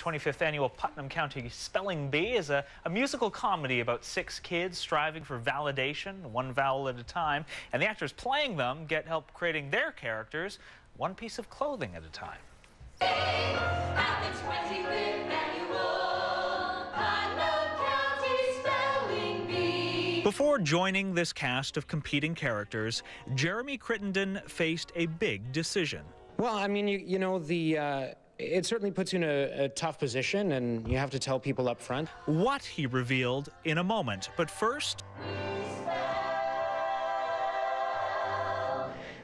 25th annual Putnam County Spelling Bee is a, a, musical comedy about six kids striving for validation, one vowel at a time, and the actors playing them get help creating their characters one piece of clothing at a time. Before joining this cast of competing characters, Jeremy Crittenden faced a big decision. Well, I mean, you, you know, the uh, it certainly puts you in a, a, tough position, and you have to tell people up front. What he revealed in a moment. But first.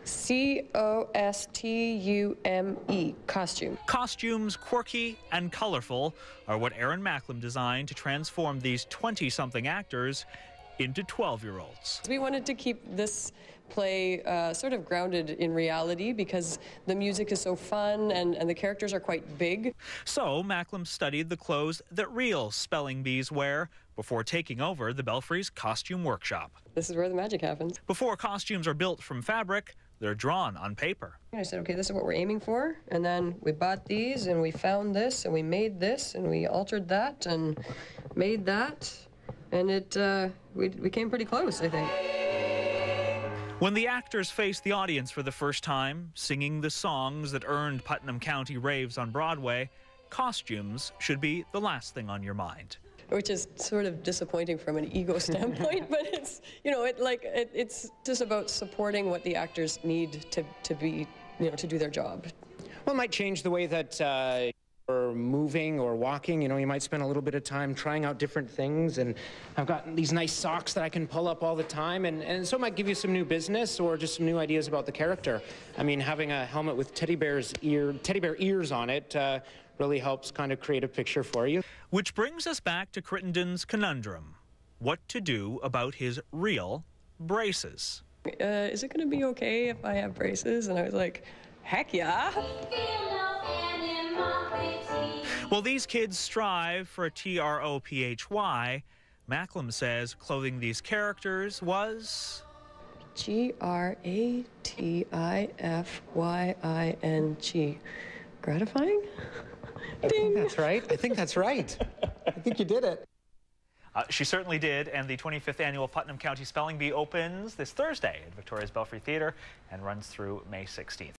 C O S T U M E, costume. Costumes, quirky and colorful, are what Erin Macklem designed to transform these 20 something actors into 12 year olds. We wanted to keep this play uh, sort of grounded in reality because the music is so fun and, and the characters are quite big. So Macklem studied the clothes that real spelling bees wear before taking over the Belfry's costume workshop. This is where the magic happens. Before costumes are built from fabric, they're drawn on paper. I said, okay, this is what we're aiming for. And then we bought these and we found this and we made this and we altered that and made that and it uh, we, we came pretty close, I think. When the actors face the audience for the first time, singing the songs that earned Putnam County raves on Broadway, costumes should be the last thing on your mind. Which is sort of disappointing from an ego standpoint, but it's you know it like it, it's just about supporting what the actors need to to be you know to do their job. Well, it might change the way that. Uh or moving or walking, you know, you might spend a little bit of time trying out different things. And I've got these nice socks that I can pull up all the time. And, and so it might give you some new business or just some new ideas about the character. I mean, having a helmet with teddy bear's ear, teddy bear ears on it uh, really helps kind of create a picture for you. Which brings us back to Crittenden's conundrum. What to do about his real braces. Uh, is it going to be okay if I have braces? And I was like, heck yeah. Well, these kids strive for a T R O P H Y. Macklem says clothing these characters was G R A T I F Y I N G. Gratifying? I think that's right. I think that's right. I think you did it. Uh, she certainly did, and the 25th annual Putnam County Spelling Bee opens this Thursday at Victoria's Belfry Theatre and runs through May 16th.